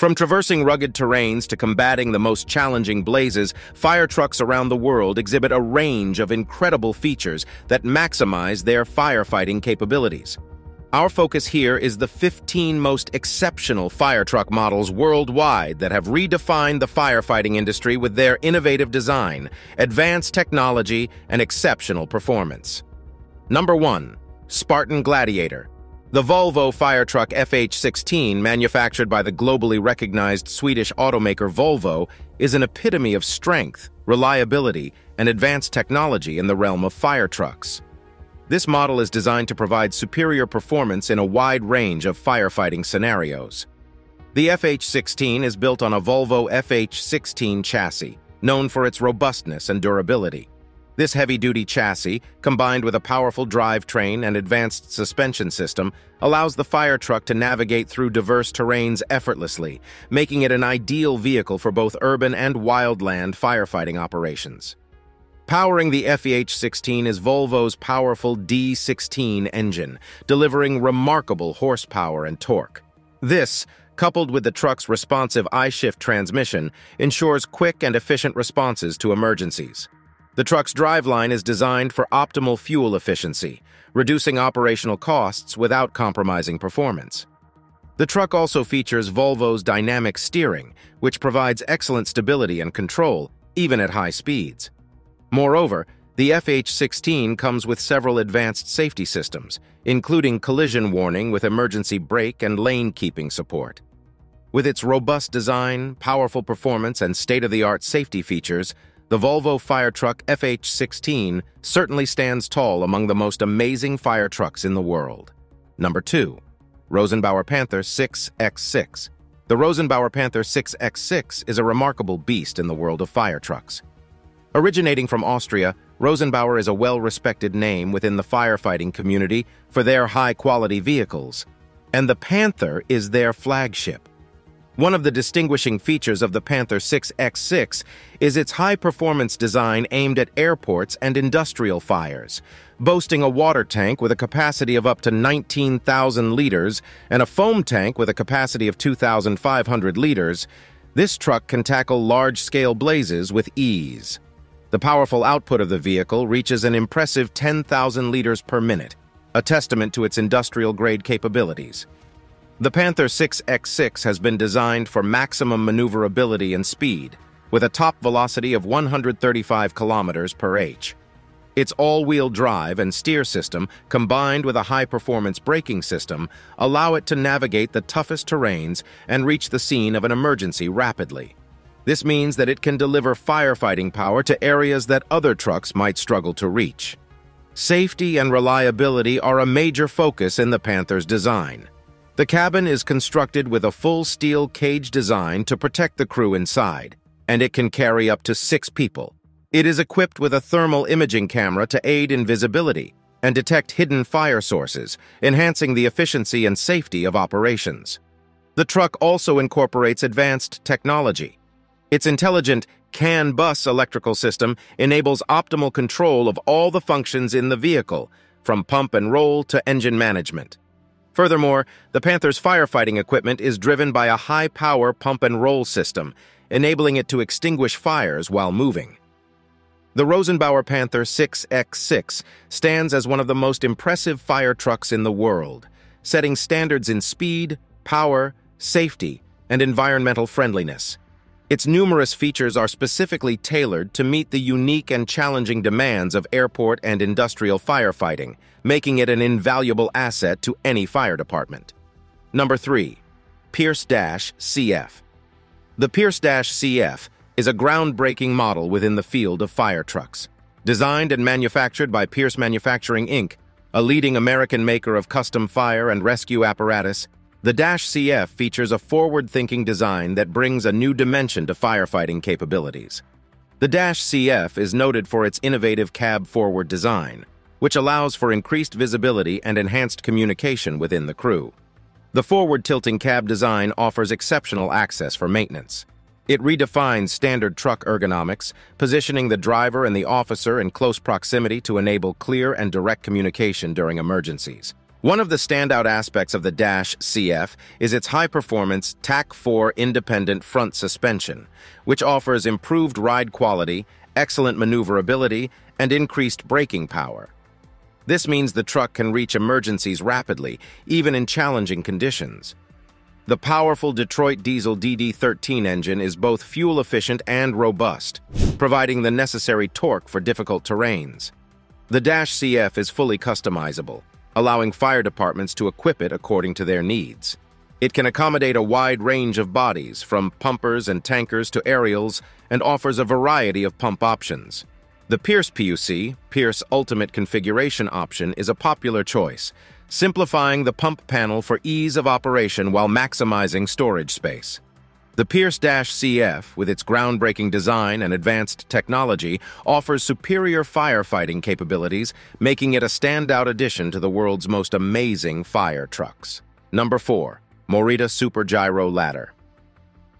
From traversing rugged terrains to combating the most challenging blazes, fire trucks around the world exhibit a range of incredible features that maximize their firefighting capabilities. Our focus here is the 15 most exceptional fire truck models worldwide that have redefined the firefighting industry with their innovative design, advanced technology, and exceptional performance. Number 1. Spartan Gladiator the Volvo fire truck FH16, manufactured by the globally recognized Swedish automaker Volvo, is an epitome of strength, reliability, and advanced technology in the realm of fire trucks. This model is designed to provide superior performance in a wide range of firefighting scenarios. The FH16 is built on a Volvo FH16 chassis, known for its robustness and durability. This heavy-duty chassis, combined with a powerful drivetrain and advanced suspension system, allows the fire truck to navigate through diverse terrains effortlessly, making it an ideal vehicle for both urban and wildland firefighting operations. Powering the FEH-16 is Volvo's powerful D16 engine, delivering remarkable horsepower and torque. This, coupled with the truck's responsive I-shift transmission, ensures quick and efficient responses to emergencies. The truck's driveline is designed for optimal fuel efficiency, reducing operational costs without compromising performance. The truck also features Volvo's dynamic steering, which provides excellent stability and control, even at high speeds. Moreover, the FH16 comes with several advanced safety systems, including collision warning with emergency brake and lane keeping support. With its robust design, powerful performance, and state-of-the-art safety features, the Volvo fire truck FH16 certainly stands tall among the most amazing fire trucks in the world. Number 2. Rosenbauer Panther 6X6 The Rosenbauer Panther 6X6 is a remarkable beast in the world of fire trucks. Originating from Austria, Rosenbauer is a well-respected name within the firefighting community for their high-quality vehicles, and the Panther is their flagship. One of the distinguishing features of the Panther 6X6 is its high-performance design aimed at airports and industrial fires, boasting a water tank with a capacity of up to 19,000 liters and a foam tank with a capacity of 2,500 liters. This truck can tackle large-scale blazes with ease. The powerful output of the vehicle reaches an impressive 10,000 liters per minute, a testament to its industrial-grade capabilities. The Panther 6X6 has been designed for maximum maneuverability and speed, with a top velocity of 135 kilometers per h. Its all-wheel drive and steer system, combined with a high-performance braking system, allow it to navigate the toughest terrains and reach the scene of an emergency rapidly. This means that it can deliver firefighting power to areas that other trucks might struggle to reach. Safety and reliability are a major focus in the Panther's design. The cabin is constructed with a full steel cage design to protect the crew inside, and it can carry up to six people. It is equipped with a thermal imaging camera to aid in visibility and detect hidden fire sources, enhancing the efficiency and safety of operations. The truck also incorporates advanced technology. Its intelligent CAN bus electrical system enables optimal control of all the functions in the vehicle, from pump and roll to engine management. Furthermore, the Panther's firefighting equipment is driven by a high-power pump-and-roll system, enabling it to extinguish fires while moving. The Rosenbauer Panther 6X6 stands as one of the most impressive fire trucks in the world, setting standards in speed, power, safety, and environmental friendliness. Its numerous features are specifically tailored to meet the unique and challenging demands of airport and industrial firefighting, making it an invaluable asset to any fire department. Number 3. Pierce Dash CF The Pierce Dash CF is a groundbreaking model within the field of fire trucks. Designed and manufactured by Pierce Manufacturing Inc., a leading American maker of custom fire and rescue apparatus, the Dash CF features a forward-thinking design that brings a new dimension to firefighting capabilities. The Dash CF is noted for its innovative cab-forward design, which allows for increased visibility and enhanced communication within the crew. The forward-tilting cab design offers exceptional access for maintenance. It redefines standard truck ergonomics, positioning the driver and the officer in close proximity to enable clear and direct communication during emergencies. One of the standout aspects of the Dash CF is its high-performance TAK-4 independent front suspension, which offers improved ride quality, excellent maneuverability, and increased braking power. This means the truck can reach emergencies rapidly, even in challenging conditions. The powerful Detroit diesel DD13 engine is both fuel-efficient and robust, providing the necessary torque for difficult terrains. The Dash CF is fully customizable, allowing fire departments to equip it according to their needs. It can accommodate a wide range of bodies, from pumpers and tankers to aerials, and offers a variety of pump options. The Pierce PUC, Pierce Ultimate Configuration option, is a popular choice, simplifying the pump panel for ease of operation while maximizing storage space. The Pierce-CF, with its groundbreaking design and advanced technology, offers superior firefighting capabilities, making it a standout addition to the world's most amazing fire trucks. Number 4. Morita Super Gyro Ladder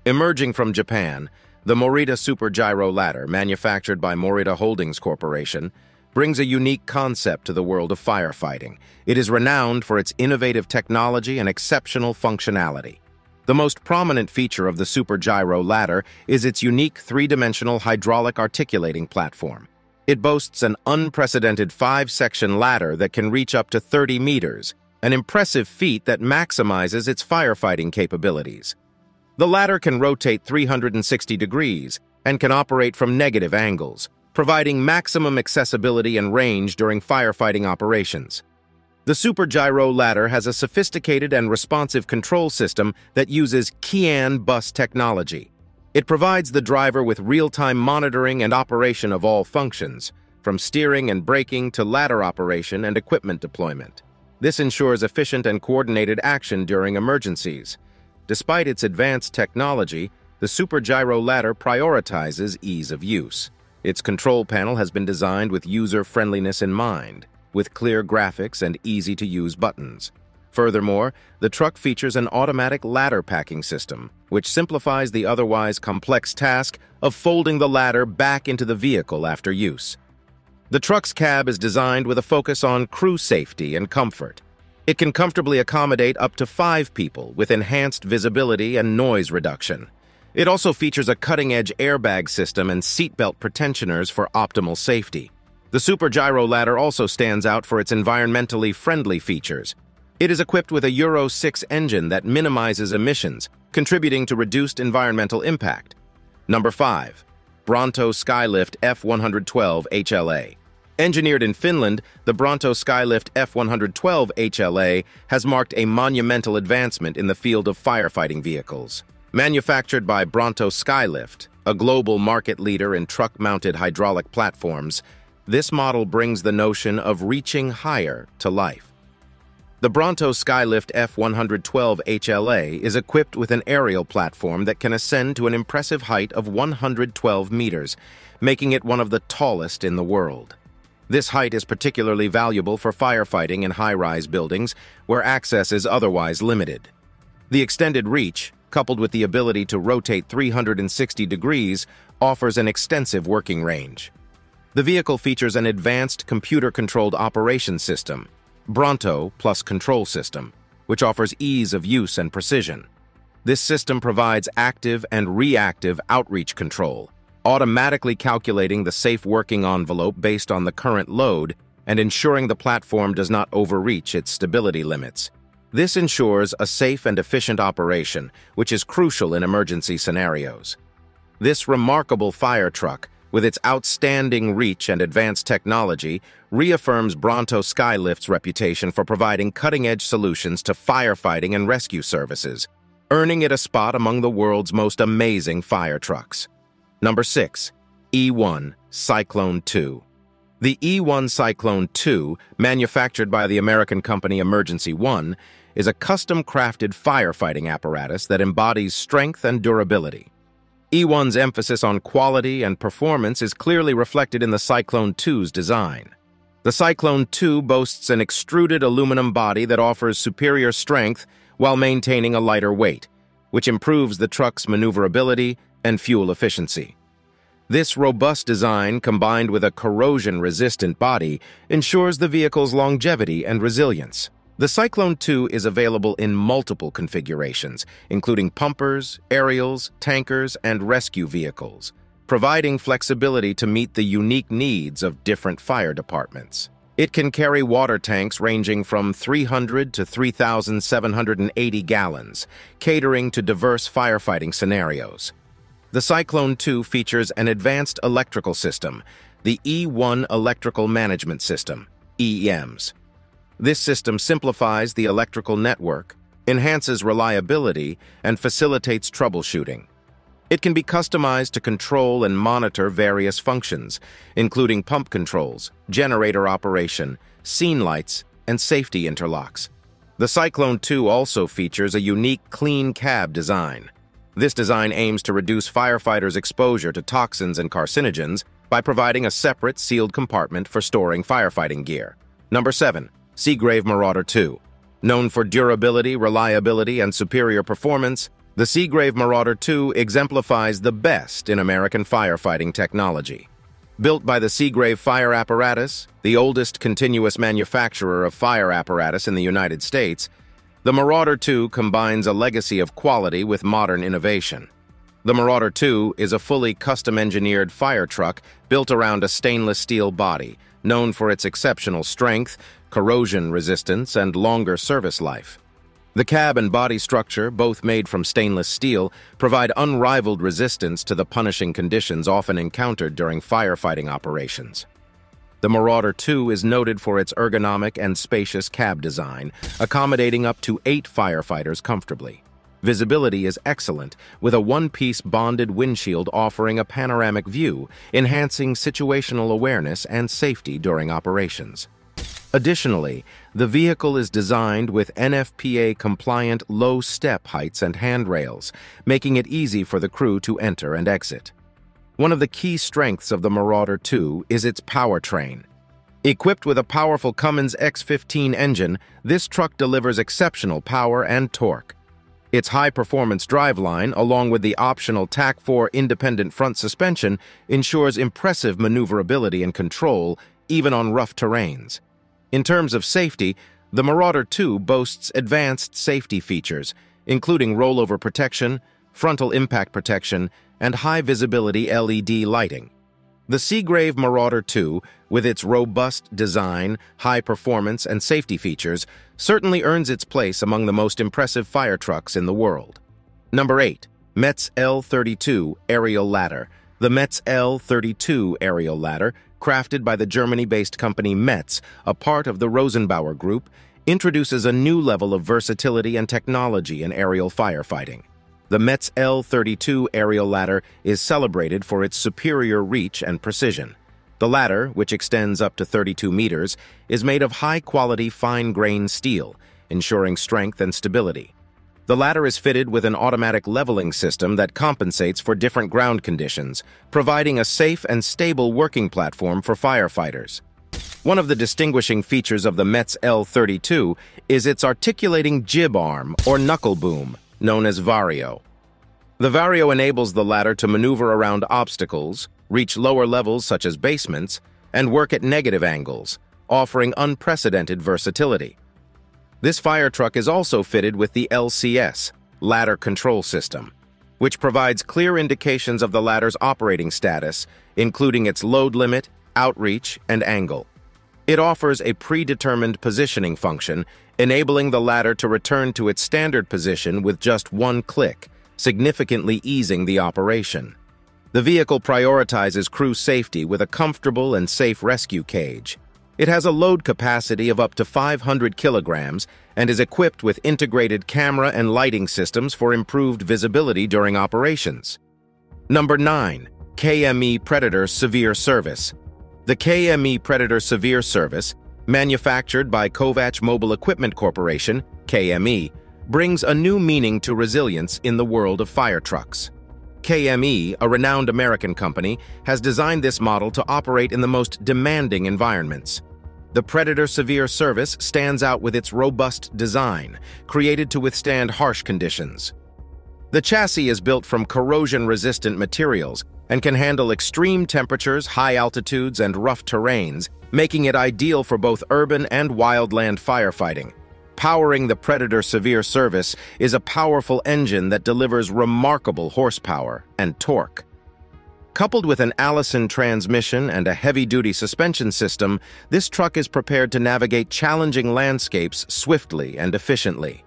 Emerging from Japan, the Morita Super Gyro Ladder, manufactured by Morita Holdings Corporation, brings a unique concept to the world of firefighting. It is renowned for its innovative technology and exceptional functionality. The most prominent feature of the Super Gyro ladder is its unique three-dimensional hydraulic articulating platform. It boasts an unprecedented five-section ladder that can reach up to 30 meters, an impressive feat that maximizes its firefighting capabilities. The ladder can rotate 360 degrees and can operate from negative angles, providing maximum accessibility and range during firefighting operations. The Super Gyro ladder has a sophisticated and responsive control system that uses CAN bus technology. It provides the driver with real-time monitoring and operation of all functions, from steering and braking to ladder operation and equipment deployment. This ensures efficient and coordinated action during emergencies. Despite its advanced technology, the Super Gyro ladder prioritizes ease of use. Its control panel has been designed with user-friendliness in mind, with clear graphics and easy-to-use buttons. Furthermore, the truck features an automatic ladder packing system, which simplifies the otherwise complex task of folding the ladder back into the vehicle after use. The truck's cab is designed with a focus on crew safety and comfort. It can comfortably accommodate up to five people with enhanced visibility and noise reduction. It also features a cutting-edge airbag system and seatbelt pretensioners for optimal safety. The Super Gyro ladder also stands out for its environmentally friendly features. It is equipped with a Euro 6 engine that minimizes emissions, contributing to reduced environmental impact. Number 5. Bronto Skylift F112 HLA Engineered in Finland, the Bronto Skylift F112 HLA has marked a monumental advancement in the field of firefighting vehicles. Manufactured by Bronto Skylift, a global market leader in truck-mounted hydraulic platforms, this model brings the notion of reaching higher to life. The Bronto Skylift F112 HLA is equipped with an aerial platform that can ascend to an impressive height of 112 meters, making it one of the tallest in the world. This height is particularly valuable for firefighting in high-rise buildings where access is otherwise limited. The extended reach, coupled with the ability to rotate 360 degrees, offers an extensive working range. The vehicle features an advanced computer-controlled operation system, Bronto plus Control System, which offers ease of use and precision. This system provides active and reactive outreach control, automatically calculating the safe working envelope based on the current load and ensuring the platform does not overreach its stability limits. This ensures a safe and efficient operation, which is crucial in emergency scenarios. This remarkable fire truck, with its outstanding reach and advanced technology, reaffirms Bronto Skylift's reputation for providing cutting-edge solutions to firefighting and rescue services, earning it a spot among the world's most amazing fire trucks. Number 6. E1 Cyclone 2 The E1 Cyclone 2, manufactured by the American company Emergency One, is a custom-crafted firefighting apparatus that embodies strength and durability. E1's emphasis on quality and performance is clearly reflected in the Cyclone 2's design. The Cyclone 2 boasts an extruded aluminum body that offers superior strength while maintaining a lighter weight, which improves the truck's maneuverability and fuel efficiency. This robust design, combined with a corrosion-resistant body, ensures the vehicle's longevity and resilience. The Cyclone 2 is available in multiple configurations, including pumpers, aerials, tankers, and rescue vehicles, providing flexibility to meet the unique needs of different fire departments. It can carry water tanks ranging from 300 to 3,780 gallons, catering to diverse firefighting scenarios. The Cyclone 2 features an advanced electrical system, the E1 Electrical Management System, EEMS. This system simplifies the electrical network, enhances reliability, and facilitates troubleshooting. It can be customized to control and monitor various functions, including pump controls, generator operation, scene lights, and safety interlocks. The Cyclone 2 also features a unique clean cab design. This design aims to reduce firefighters' exposure to toxins and carcinogens by providing a separate sealed compartment for storing firefighting gear. Number 7. Seagrave Marauder 2. Known for durability, reliability, and superior performance, the Seagrave Marauder 2 exemplifies the best in American firefighting technology. Built by the Seagrave Fire Apparatus, the oldest continuous manufacturer of fire apparatus in the United States, the Marauder 2 combines a legacy of quality with modern innovation. The Marauder 2 is a fully custom-engineered fire truck built around a stainless steel body, known for its exceptional strength, corrosion resistance, and longer service life. The cab and body structure, both made from stainless steel, provide unrivaled resistance to the punishing conditions often encountered during firefighting operations. The Marauder 2 is noted for its ergonomic and spacious cab design, accommodating up to eight firefighters comfortably. Visibility is excellent, with a one-piece bonded windshield offering a panoramic view, enhancing situational awareness and safety during operations. Additionally, the vehicle is designed with NFPA-compliant low step heights and handrails, making it easy for the crew to enter and exit. One of the key strengths of the Marauder 2 is its powertrain. Equipped with a powerful Cummins X15 engine, this truck delivers exceptional power and torque. Its high-performance driveline, along with the optional TAK-4 independent front suspension, ensures impressive maneuverability and control, even on rough terrains. In terms of safety, the Marauder 2 boasts advanced safety features, including rollover protection, frontal impact protection, and high-visibility LED lighting. The Seagrave Marauder 2, with its robust design, high performance, and safety features, certainly earns its place among the most impressive fire trucks in the world. Number 8. Metz L32 Aerial Ladder. The Metz L32 Aerial Ladder crafted by the Germany-based company Metz, a part of the Rosenbauer Group, introduces a new level of versatility and technology in aerial firefighting. The Metz L32 aerial ladder is celebrated for its superior reach and precision. The ladder, which extends up to 32 meters, is made of high-quality fine-grained steel, ensuring strength and stability. The ladder is fitted with an automatic leveling system that compensates for different ground conditions, providing a safe and stable working platform for firefighters. One of the distinguishing features of the Metz L32 is its articulating jib arm, or knuckle boom, known as Vario. The Vario enables the ladder to maneuver around obstacles, reach lower levels such as basements, and work at negative angles, offering unprecedented versatility. This fire truck is also fitted with the LCS, Ladder Control System, which provides clear indications of the ladder's operating status, including its load limit, outreach, and angle. It offers a predetermined positioning function, enabling the ladder to return to its standard position with just one click, significantly easing the operation. The vehicle prioritizes crew safety with a comfortable and safe rescue cage, it has a load capacity of up to 500 kilograms and is equipped with integrated camera and lighting systems for improved visibility during operations. Number 9. KME Predator Severe Service The KME Predator Severe Service, manufactured by Kovatch Mobile Equipment Corporation, KME, brings a new meaning to resilience in the world of fire trucks. KME, a renowned American company, has designed this model to operate in the most demanding environments. The Predator Severe Service stands out with its robust design, created to withstand harsh conditions. The chassis is built from corrosion-resistant materials and can handle extreme temperatures, high altitudes, and rough terrains, making it ideal for both urban and wildland firefighting. Powering the Predator Severe Service is a powerful engine that delivers remarkable horsepower and torque. Coupled with an Allison transmission and a heavy-duty suspension system, this truck is prepared to navigate challenging landscapes swiftly and efficiently.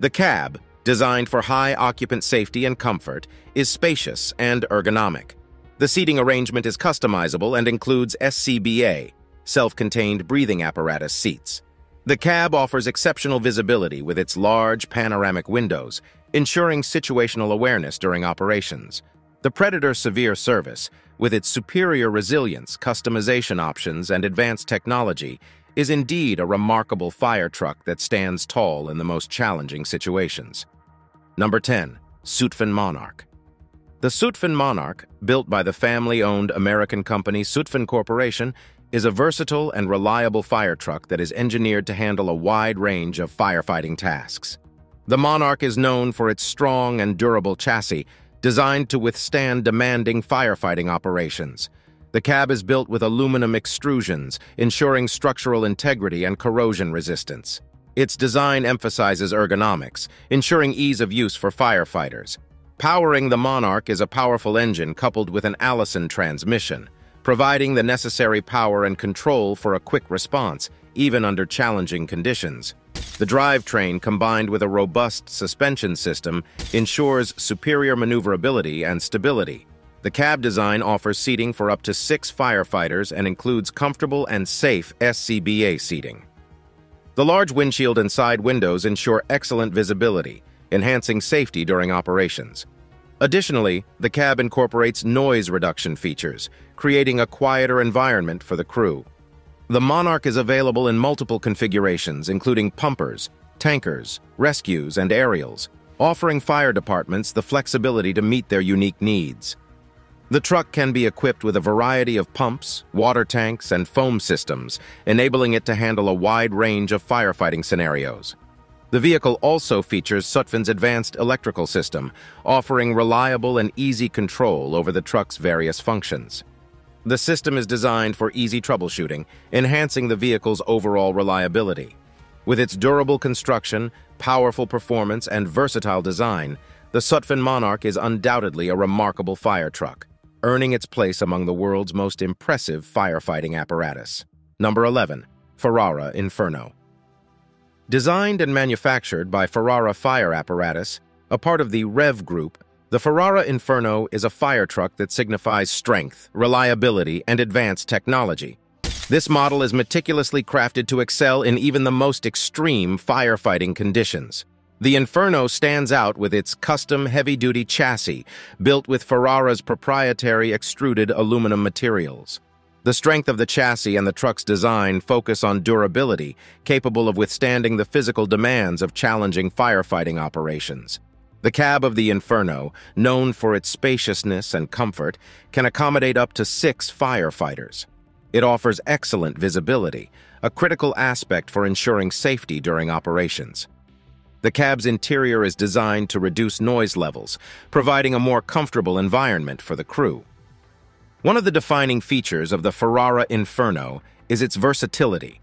The cab, designed for high occupant safety and comfort, is spacious and ergonomic. The seating arrangement is customizable and includes SCBA, self-contained breathing apparatus seats. The cab offers exceptional visibility with its large panoramic windows, ensuring situational awareness during operations. The Predator Severe Service, with its superior resilience, customization options, and advanced technology, is indeed a remarkable fire truck that stands tall in the most challenging situations. Number 10. Zutphen Monarch The Zutphen Monarch, built by the family-owned American company Zutphen Corporation, is a versatile and reliable fire truck that is engineered to handle a wide range of firefighting tasks. The Monarch is known for its strong and durable chassis, designed to withstand demanding firefighting operations. The cab is built with aluminum extrusions, ensuring structural integrity and corrosion resistance. Its design emphasizes ergonomics, ensuring ease of use for firefighters. Powering the Monarch is a powerful engine coupled with an Allison transmission, providing the necessary power and control for a quick response, even under challenging conditions. The drivetrain, combined with a robust suspension system, ensures superior maneuverability and stability. The cab design offers seating for up to six firefighters and includes comfortable and safe SCBA seating. The large windshield and side windows ensure excellent visibility, enhancing safety during operations. Additionally, the cab incorporates noise reduction features, creating a quieter environment for the crew. The Monarch is available in multiple configurations, including pumpers, tankers, rescues, and aerials, offering fire departments the flexibility to meet their unique needs. The truck can be equipped with a variety of pumps, water tanks, and foam systems, enabling it to handle a wide range of firefighting scenarios. The vehicle also features Zutphen's advanced electrical system, offering reliable and easy control over the truck's various functions. The system is designed for easy troubleshooting, enhancing the vehicle's overall reliability. With its durable construction, powerful performance, and versatile design, the Zutphen Monarch is undoubtedly a remarkable fire truck, earning its place among the world's most impressive firefighting apparatus. Number 11. Ferrara Inferno Designed and manufactured by Ferrara Fire Apparatus, a part of the REV Group, the Ferrara Inferno is a fire truck that signifies strength, reliability, and advanced technology. This model is meticulously crafted to excel in even the most extreme firefighting conditions. The Inferno stands out with its custom heavy-duty chassis, built with Ferrara's proprietary extruded aluminum materials. The strength of the chassis and the truck's design focus on durability, capable of withstanding the physical demands of challenging firefighting operations. The cab of the Inferno, known for its spaciousness and comfort, can accommodate up to six firefighters. It offers excellent visibility, a critical aspect for ensuring safety during operations. The cab's interior is designed to reduce noise levels, providing a more comfortable environment for the crew. One of the defining features of the Ferrara Inferno is its versatility.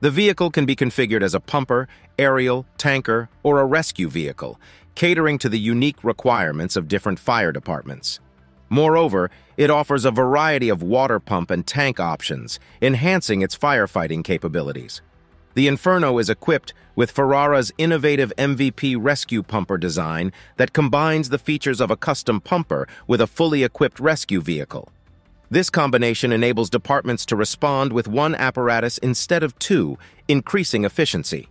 The vehicle can be configured as a pumper, aerial, tanker, or a rescue vehicle, catering to the unique requirements of different fire departments. Moreover, it offers a variety of water pump and tank options, enhancing its firefighting capabilities. The Inferno is equipped with Ferrara's innovative MVP rescue pumper design that combines the features of a custom pumper with a fully equipped rescue vehicle. This combination enables departments to respond with one apparatus instead of two, increasing efficiency.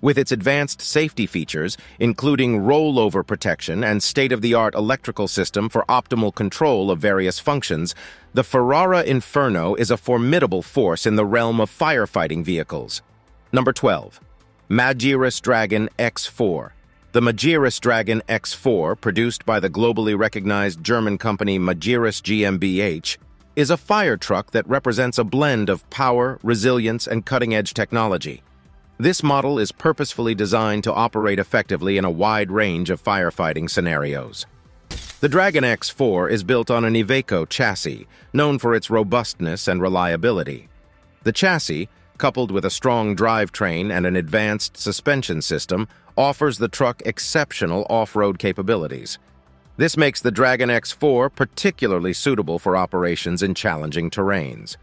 With its advanced safety features, including rollover protection and state-of-the-art electrical system for optimal control of various functions, the Ferrara Inferno is a formidable force in the realm of firefighting vehicles. Number 12. Magirus Dragon X4 The Magirus Dragon X4, produced by the globally recognized German company Magirus GmbH, is a fire truck that represents a blend of power, resilience, and cutting-edge technology. This model is purposefully designed to operate effectively in a wide range of firefighting scenarios. The Dragon X4 is built on an Iveco chassis, known for its robustness and reliability. The chassis, coupled with a strong drivetrain and an advanced suspension system, offers the truck exceptional off-road capabilities. This makes the Dragon X4 particularly suitable for operations in challenging terrains.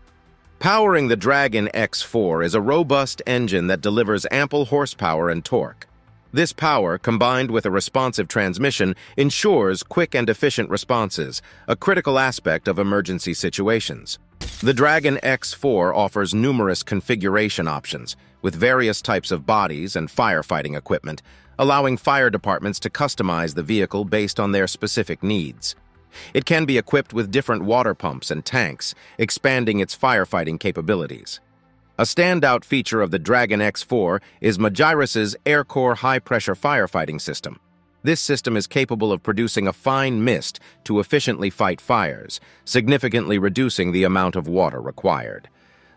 Powering the Dragon X4 is a robust engine that delivers ample horsepower and torque. This power, combined with a responsive transmission, ensures quick and efficient responses, a critical aspect of emergency situations. The Dragon X4 offers numerous configuration options, with various types of bodies and firefighting equipment, allowing fire departments to customize the vehicle based on their specific needs. It can be equipped with different water pumps and tanks, expanding its firefighting capabilities. A standout feature of the Dragon X4 is Magirus's AirCore high-pressure firefighting system. This system is capable of producing a fine mist to efficiently fight fires, significantly reducing the amount of water required.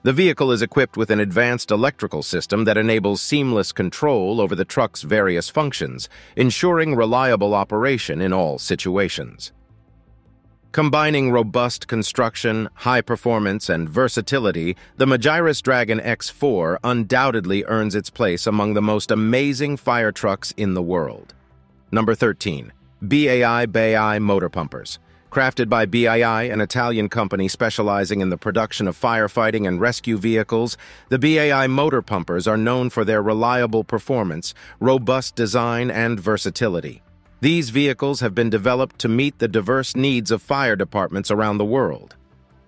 The vehicle is equipped with an advanced electrical system that enables seamless control over the truck's various functions, ensuring reliable operation in all situations. Combining robust construction, high performance, and versatility, the Magirus Dragon X4 undoubtedly earns its place among the most amazing fire trucks in the world. Number 13. BAI BAI Motor Pumpers. Crafted by BAI, an Italian company specializing in the production of firefighting and rescue vehicles, the BAI motor pumpers are known for their reliable performance, robust design, and versatility. These vehicles have been developed to meet the diverse needs of fire departments around the world.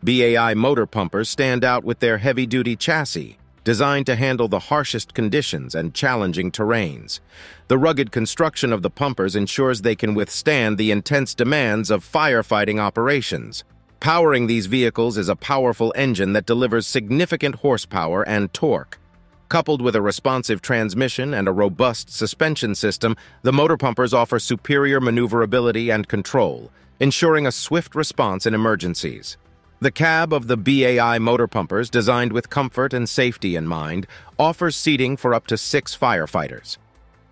BAI motor pumpers stand out with their heavy-duty chassis, designed to handle the harshest conditions and challenging terrains. The rugged construction of the pumpers ensures they can withstand the intense demands of firefighting operations. Powering these vehicles is a powerful engine that delivers significant horsepower and torque. Coupled with a responsive transmission and a robust suspension system, the motor pumpers offer superior maneuverability and control, ensuring a swift response in emergencies. The cab of the BAI motor pumpers, designed with comfort and safety in mind, offers seating for up to six firefighters.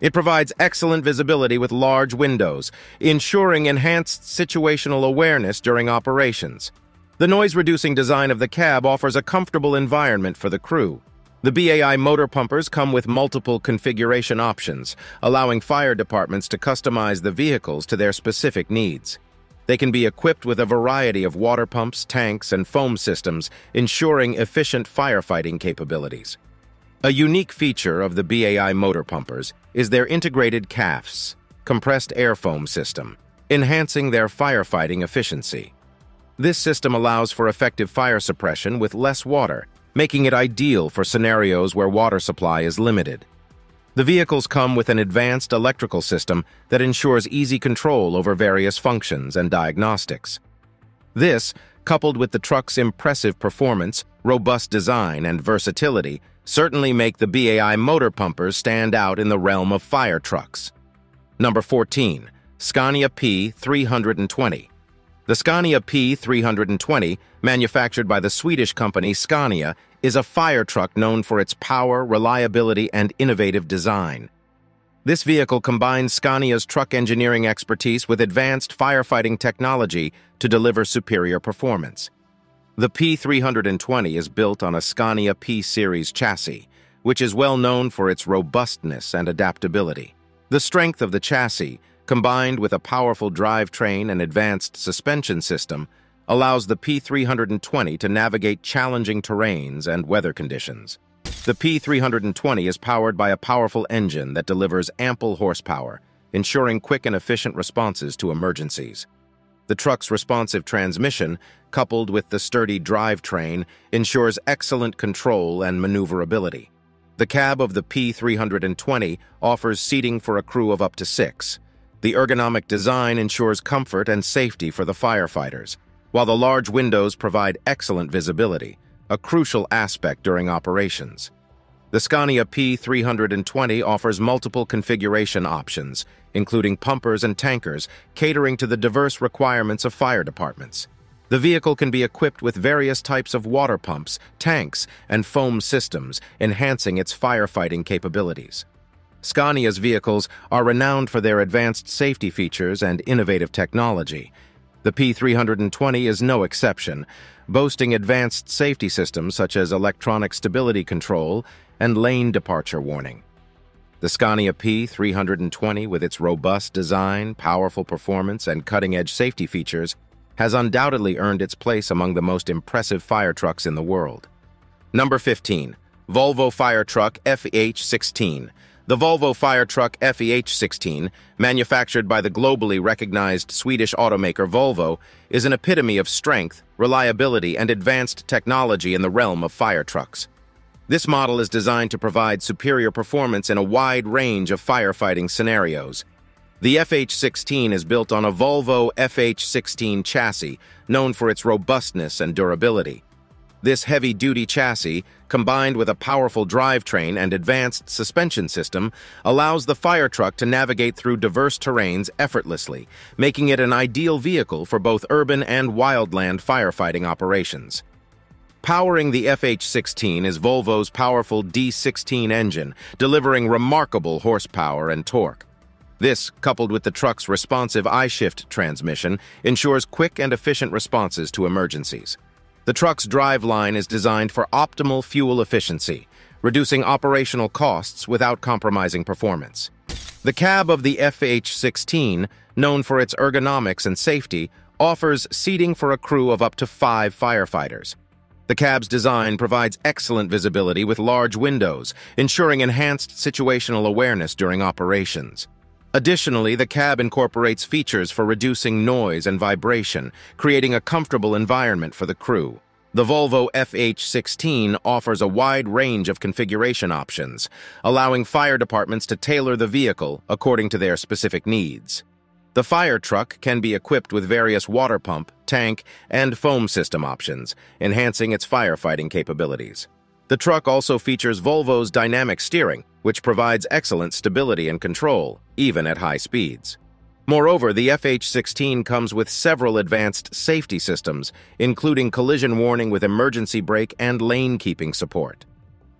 It provides excellent visibility with large windows, ensuring enhanced situational awareness during operations. The noise-reducing design of the cab offers a comfortable environment for the crew, the BAI motor pumpers come with multiple configuration options, allowing fire departments to customize the vehicles to their specific needs. They can be equipped with a variety of water pumps, tanks, and foam systems, ensuring efficient firefighting capabilities. A unique feature of the BAI motor pumpers is their integrated CAFS, compressed air foam system, enhancing their firefighting efficiency. This system allows for effective fire suppression with less water making it ideal for scenarios where water supply is limited. The vehicles come with an advanced electrical system that ensures easy control over various functions and diagnostics. This, coupled with the truck's impressive performance, robust design, and versatility, certainly make the BAI motor pumpers stand out in the realm of fire trucks. Number 14. Scania P320 the Scania P320, manufactured by the Swedish company Scania, is a fire truck known for its power, reliability, and innovative design. This vehicle combines Scania's truck engineering expertise with advanced firefighting technology to deliver superior performance. The P320 is built on a Scania P-Series chassis, which is well known for its robustness and adaptability. The strength of the chassis, combined with a powerful drivetrain and advanced suspension system, allows the P320 to navigate challenging terrains and weather conditions. The P320 is powered by a powerful engine that delivers ample horsepower, ensuring quick and efficient responses to emergencies. The truck's responsive transmission, coupled with the sturdy drivetrain, ensures excellent control and maneuverability. The cab of the P320 offers seating for a crew of up to six, the ergonomic design ensures comfort and safety for the firefighters, while the large windows provide excellent visibility, a crucial aspect during operations. The Scania P320 offers multiple configuration options, including pumpers and tankers, catering to the diverse requirements of fire departments. The vehicle can be equipped with various types of water pumps, tanks, and foam systems, enhancing its firefighting capabilities. Scania's vehicles are renowned for their advanced safety features and innovative technology. The P320 is no exception, boasting advanced safety systems such as electronic stability control and lane departure warning. The Scania P320, with its robust design, powerful performance, and cutting-edge safety features, has undoubtedly earned its place among the most impressive fire trucks in the world. Number 15. Volvo Fire Truck FEH16. The Volvo Fire Truck FEH16, manufactured by the globally recognized Swedish automaker Volvo, is an epitome of strength, reliability, and advanced technology in the realm of fire trucks. This model is designed to provide superior performance in a wide range of firefighting scenarios. The FH16 is built on a Volvo FH16 chassis, known for its robustness and durability. This heavy-duty chassis, combined with a powerful drivetrain and advanced suspension system, allows the fire truck to navigate through diverse terrains effortlessly, making it an ideal vehicle for both urban and wildland firefighting operations. Powering the FH16 is Volvo's powerful D16 engine, delivering remarkable horsepower and torque. This, coupled with the truck's responsive I-shift transmission, ensures quick and efficient responses to emergencies. The truck's driveline is designed for optimal fuel efficiency, reducing operational costs without compromising performance. The cab of the FH16, known for its ergonomics and safety, offers seating for a crew of up to five firefighters. The cab's design provides excellent visibility with large windows, ensuring enhanced situational awareness during operations. Additionally, the cab incorporates features for reducing noise and vibration, creating a comfortable environment for the crew. The Volvo FH16 offers a wide range of configuration options, allowing fire departments to tailor the vehicle according to their specific needs. The fire truck can be equipped with various water pump, tank, and foam system options, enhancing its firefighting capabilities. The truck also features Volvo's dynamic steering, which provides excellent stability and control, even at high speeds. Moreover, the FH16 comes with several advanced safety systems, including collision warning with emergency brake and lane keeping support.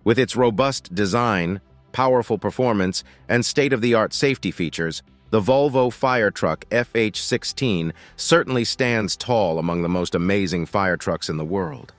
With its robust design, powerful performance, and state-of-the-art safety features, the Volvo fire truck FH16 certainly stands tall among the most amazing fire trucks in the world.